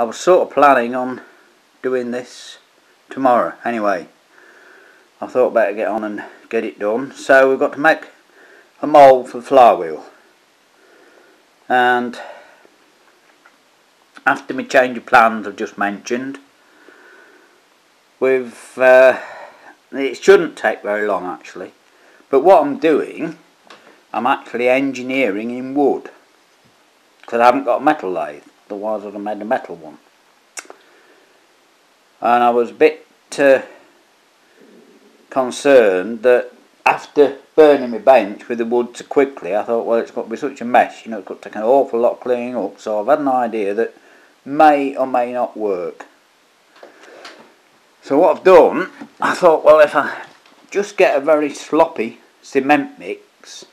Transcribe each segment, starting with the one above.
I was sort of planning on doing this tomorrow anyway. I thought better get on and get it done. So we've got to make a mould for the flywheel. And after my change of plans I've just mentioned, we've uh, it shouldn't take very long actually. But what I'm doing, I'm actually engineering in wood. Because I haven't got a metal lathe, otherwise I'd have made a metal one. And I was a bit uh, concerned that after burning my bench with the wood so quickly, I thought, well, it's got to be such a mess, you know, it's got to take an awful lot of cleaning up. So I've had an idea that may or may not work. So what I've done, I thought, well, if I just get a very sloppy cement mix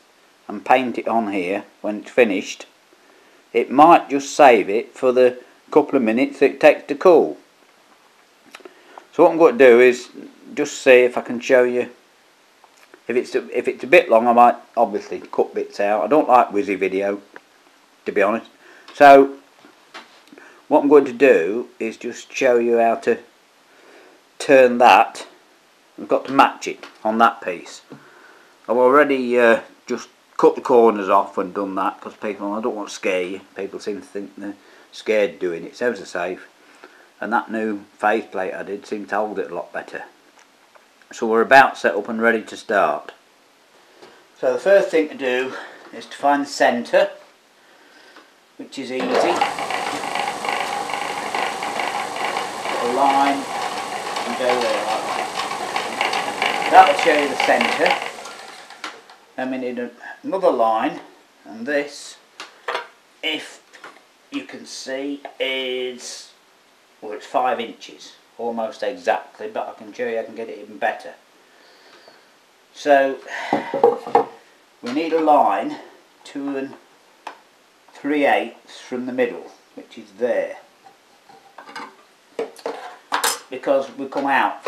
and paint it on here when it's finished, it might just save it for the couple of minutes it takes to cool. So what I'm going to do is just see if I can show you. If it's a, if it's a bit long, I might obviously cut bits out. I don't like whizzy video, to be honest. So what I'm going to do is just show you how to turn that. I've got to match it on that piece. I've already uh, just cut the corners off and done that because people, I don't want to scare you. People seem to think they're scared doing it. so Sounds safe. And that new faceplate I did seemed to hold it a lot better. So we're about set up and ready to start. So the first thing to do is to find the centre, which is easy. A line and go there like that. That'll show you the centre. Then we need another line and this, if you can see, is, well it's five inches almost exactly but I can show you I can get it even better. So we need a line two and three eighths from the middle which is there. Because we come out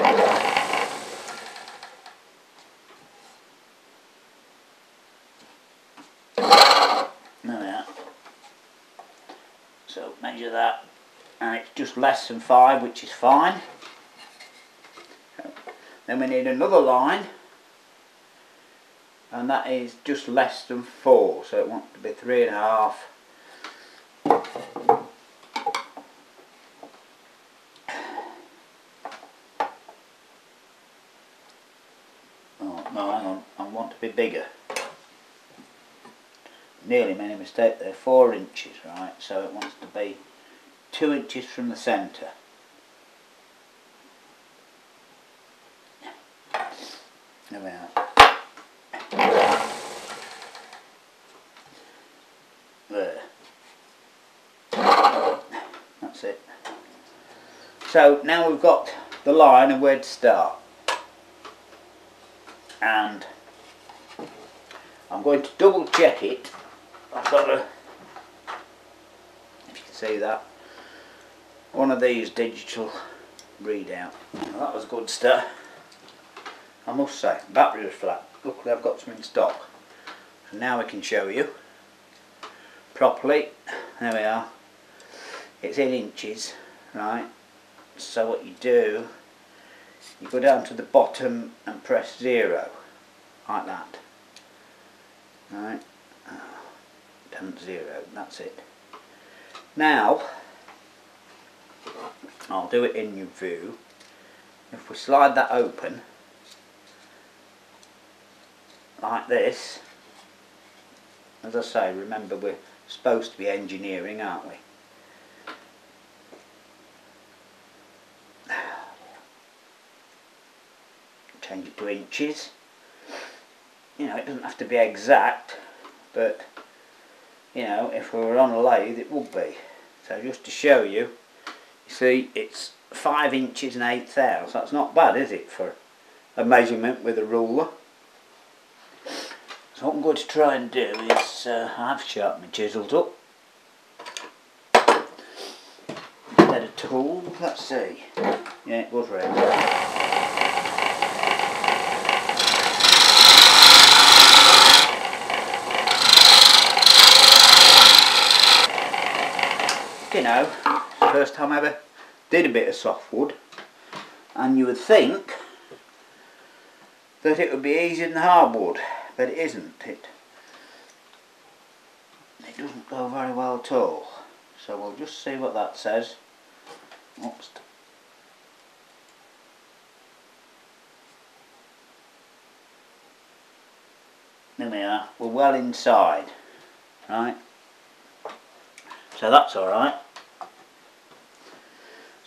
measure that and it's just less than 5 which is fine. Then we need another line and that is just less than 4 so it wants to be three and a half. Oh no hang on I want to be bigger nearly made a mistake there 4 inches right so it wants to be two inches from the centre. About there. That's it. So now we've got the line and where to start. And I'm going to double check it. Got to, if you can see that, one of these digital readout. That was good stuff. I must say, battery was flat. Luckily I've got some in stock. So now we can show you properly. There we are. It's in inches, right? So what you do, you go down to the bottom and press zero, like that. Right? Oh, zero, that's it. Now, I'll do it in view. If we slide that open, like this, as I say, remember we're supposed to be engineering, aren't we? Change it to inches. You know, it doesn't have to be exact, but, you know, if we were on a lathe, it would be. So just to show you, you see, it's five inches and eight thou. That's not bad, is it, for a measurement with a ruler? So what I'm going to try and do is, uh, I've sharpened chisels up. Instead of tool, let's see. Yeah, it was ready. you know, first time I ever did a bit of softwood and you would think that it would be easier than hardwood but it isn't it it doesn't go very well at all so we'll just see what that says Oops. There we are, we're well inside, right? So that's alright.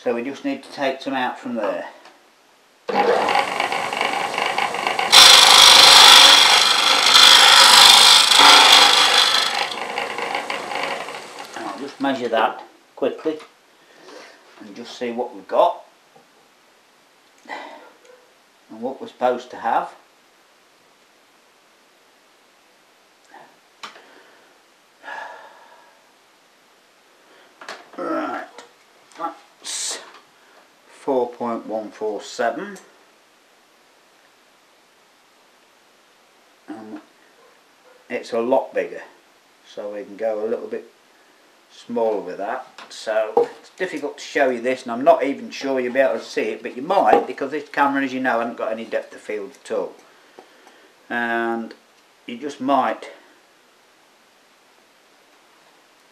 So we just need to take some out from there. And I'll just measure that quickly and just see what we've got and what we're supposed to have. Right, that's 4.147 and it's a lot bigger so we can go a little bit smaller with that. So it's difficult to show you this and I'm not even sure you'll be able to see it but you might because this camera as you know hasn't got any depth of field at all. And you just might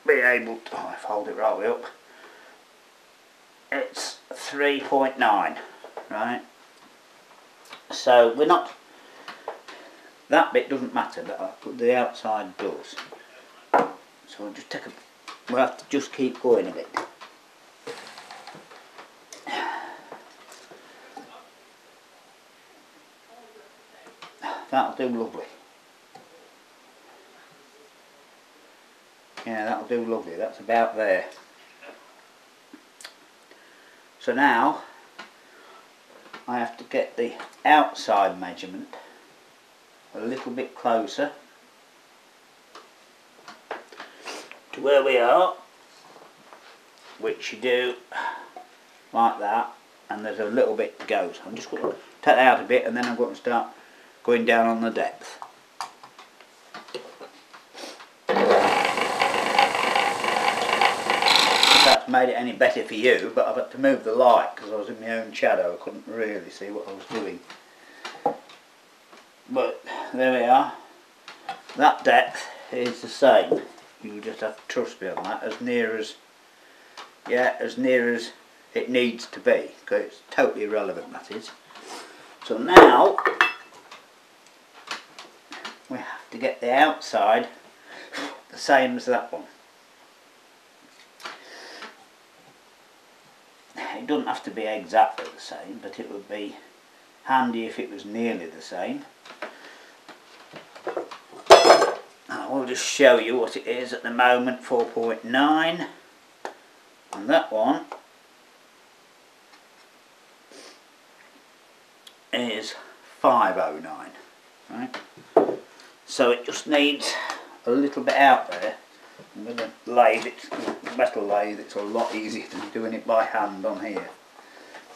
be able to, oh, if I hold it right way up it's 3.9 right? So we're not that bit doesn't matter but I've put the outside does so we'll just take a we'll have to just keep going a bit. That'll do lovely. Yeah that'll do lovely. That's about there so now I have to get the outside measurement a little bit closer to where we are which you do like that and there's a little bit to go. So I'm just going to take that out a bit and then I'm going to start going down on the depth if that's made it any better for you but I've had to move the light because I was in my own shadow. I couldn't really see what I was doing. But there we are. That depth is the same. You just have to trust me on that. As near as yeah as near as it needs to be because it's totally irrelevant that is. So now we have to get the outside the same as that one it doesn't have to be exactly the same but it would be handy if it was nearly the same. I'll just show you what it is at the moment 4.9 and that one is 509 right? So it just needs a little bit out there with a lathe it's metal lathe it's a lot easier than doing it by hand on here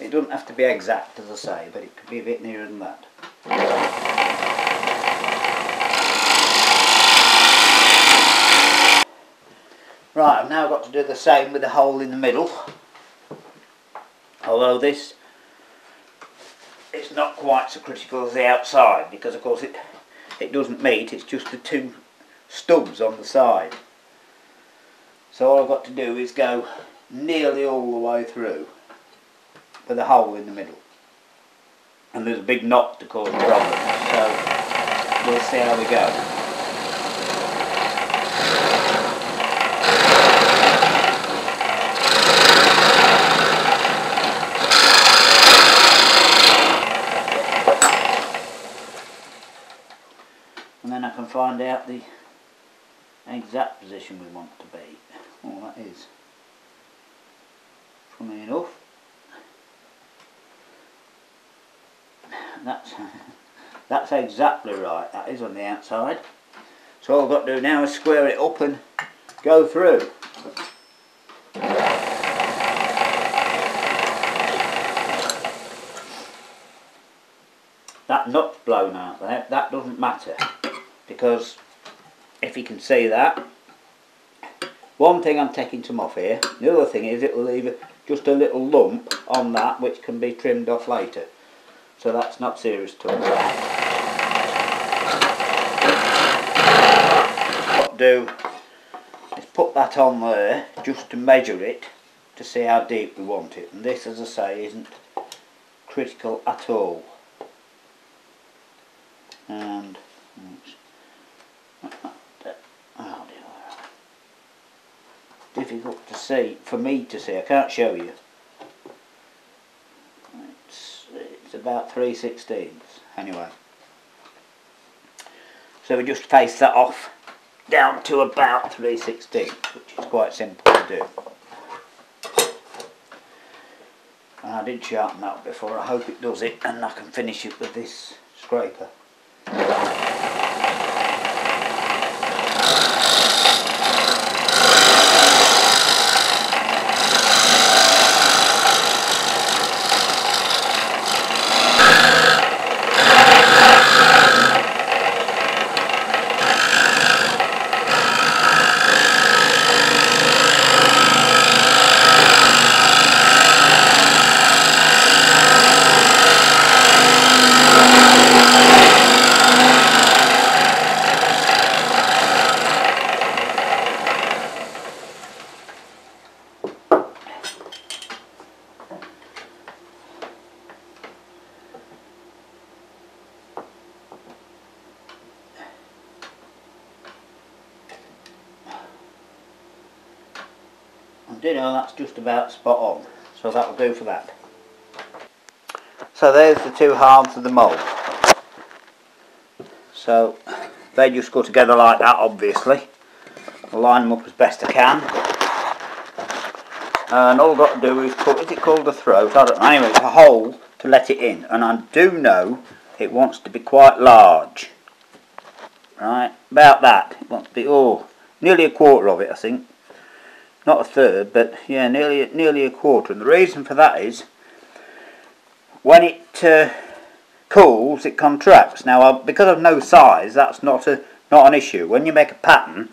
it doesn't have to be exact as I say but it could be a bit nearer than that Right, I've now got to do the same with the hole in the middle. Although this it's not quite so critical as the outside because of course it it doesn't meet, it's just the two stubs on the side. So all I've got to do is go nearly all the way through with a hole in the middle. And there's a big knot to cause problems, so we'll see how we go. And then I can find out the exact position we want to be. All that is. Funny enough, that's that's exactly right. That is on the outside. So all I've got to do now is square it up and go through. That nut's blown out there, that doesn't matter because if you can see that one thing I'm taking some off here. The other thing is it will leave just a little lump on that which can be trimmed off later. So that's not serious at all. What to do is put that on there just to measure it to see how deep we want it. And this, as I say, isn't critical at all. And oh dear, difficult to see for me to see. I can't show you. It's it's about three sixteenths anyway. So we just face that off down to about 3 sixteenths, which is quite simple to do. And I did sharpen that before, I hope it does it and I can finish it with this scraper. do know that's just about spot on. So that'll do for that. So there's the two halves of the mould. So they just go together like that obviously. I'll line them up as best I can. And all I've got to do is put, is it called the throat? I don't know, anyway it's a hole to let it in. And I do know it wants to be quite large. Right? About that. It wants to be oh nearly a quarter of it I think not a third, but yeah, nearly nearly a quarter. And the reason for that is when it uh, cools, it contracts. Now, uh, because of no size, that's not a not an issue. When you make a pattern,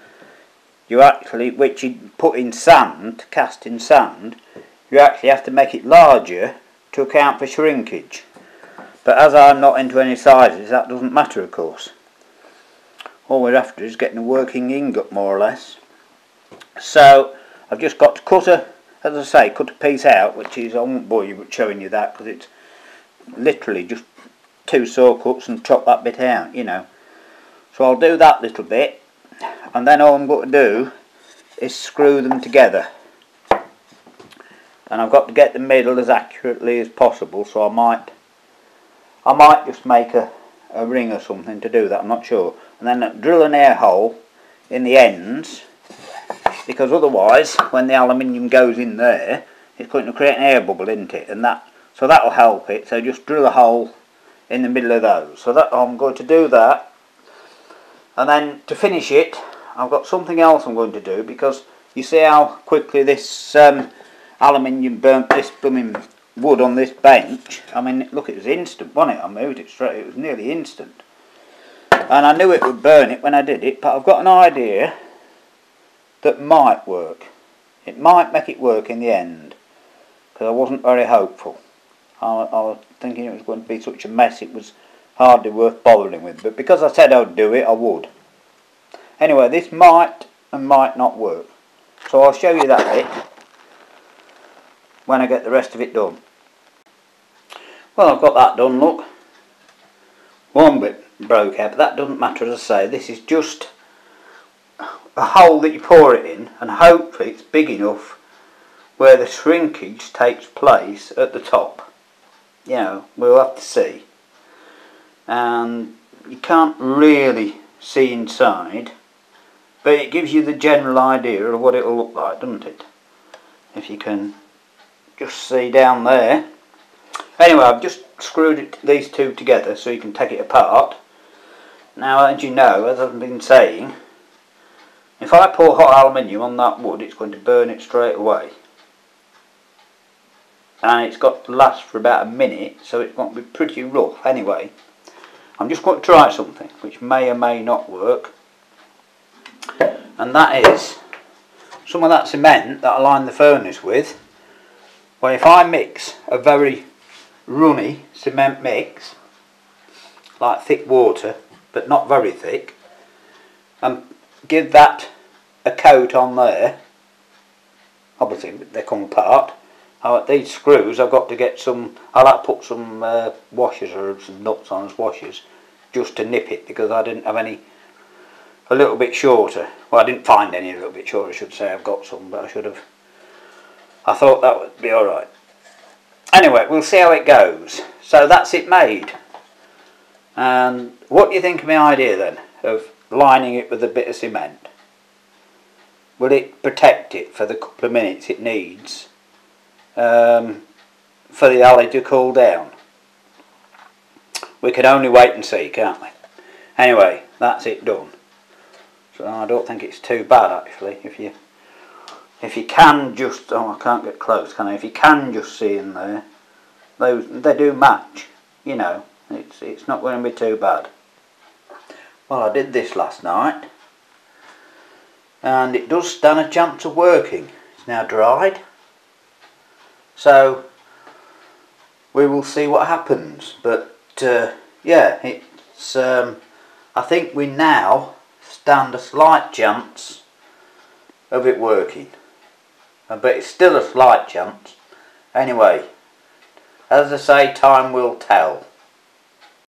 you actually, which you put in sand, cast in sand, you actually have to make it larger to account for shrinkage. But as I'm not into any sizes, that doesn't matter, of course. All we're after is getting a working ingot, more or less. So, I've just got to cut a, as I say, cut a piece out, which is, I won't bore you with showing you that, because it's literally just two saw cuts and chop that bit out, you know. So I'll do that little bit, and then all I'm going to do is screw them together. And I've got to get the middle as accurately as possible, so I might, I might just make a, a ring or something to do that, I'm not sure. And then drill an air hole in the ends, because otherwise when the aluminium goes in there it's going to create an air bubble isn't it? And that so that will help it. So just drill a hole in the middle of those. So that I'm going to do that. And then to finish it I've got something else I'm going to do because you see how quickly this um, aluminium burnt this blooming wood on this bench? I mean look it was instant wasn't it? I moved it straight it was nearly instant. And I knew it would burn it when I did it but I've got an idea that might work. It might make it work in the end, because I wasn't very hopeful. I, I, was thinking it was going to be such a mess it was hardly worth bothering with, but because I said I'd do it, I would. Anyway, this might and might not work. So I'll show you that bit when I get the rest of it done. Well, I've got that done, look. One bit broke out, but that doesn't matter as I say. This is just a hole that you pour it in and hopefully it's big enough where the shrinkage takes place at the top. You know, we'll have to see. And you can't really see inside, but it gives you the general idea of what it'll look like, doesn't it? If you can just see down there. Anyway, I've just screwed it, these two together so you can take it apart. Now, as you know, as I've been saying, if I pour hot aluminium on that wood, it's going to burn it straight away. And it's got to last for about a minute, so it's going to be pretty rough anyway. I'm just going to try something, which may or may not work. And that is some of that cement that I line the furnace with, well if I mix a very runny cement mix, like thick water, but not very thick, and give that a coat on there, obviously they come apart, uh, these screws I've got to get some, I'll have to put some uh, washers or some nuts on as washers just to nip it because I didn't have any a little bit shorter. Well I didn't find any a little bit shorter I should say, I've got some but I should have, I thought that would be alright. Anyway, we'll see how it goes. So that's it made. And what do you think of my idea then of lining it with a bit of cement? Will it protect it for the couple of minutes it needs um, for the alley to cool down? We can only wait and see, can't we? Anyway, that's it done. So I don't think it's too bad actually if you if you can just oh I can't get close can I if you can just see in there those they do match you know it's it's not going to be too bad well I did this last night. And it does stand a chance of working. It's now dried. So we will see what happens. But uh, yeah it's um, I think we now stand a slight chance of it working. Uh, but it's still a slight chance. Anyway as I say time will tell